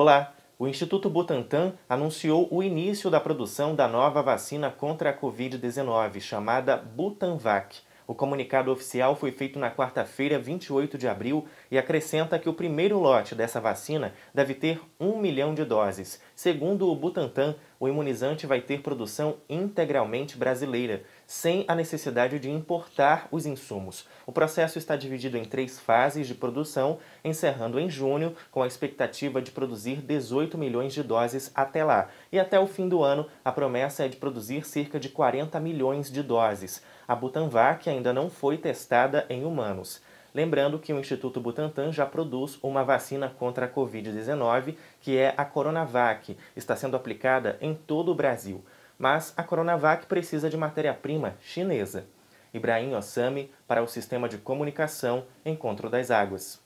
Olá! O Instituto Butantan anunciou o início da produção da nova vacina contra a Covid-19, chamada Butanvac. O comunicado oficial foi feito na quarta-feira, 28 de abril, e acrescenta que o primeiro lote dessa vacina deve ter um milhão de doses. Segundo o Butantan, o imunizante vai ter produção integralmente brasileira, sem a necessidade de importar os insumos. O processo está dividido em três fases de produção, encerrando em junho, com a expectativa de produzir 18 milhões de doses até lá. E até o fim do ano, a promessa é de produzir cerca de 40 milhões de doses. A Butanvac ainda não foi testada em humanos. Lembrando que o Instituto Butantan já produz uma vacina contra a Covid-19, que é a Coronavac, está sendo aplicada em todo o Brasil. Mas a Coronavac precisa de matéria-prima chinesa. Ibrahim Ossami para o Sistema de Comunicação Encontro das Águas.